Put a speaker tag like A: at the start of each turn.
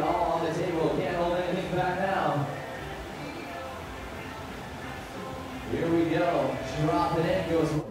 A: it all on the table. Can't hold anything back now. Here we go. Drop it in. Goes